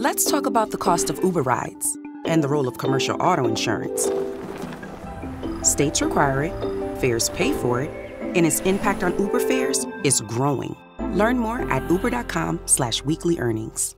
Let's talk about the cost of Uber rides and the role of commercial auto insurance. States require it, fares pay for it, and its impact on Uber fares is growing. Learn more at uber.com slash weekly earnings.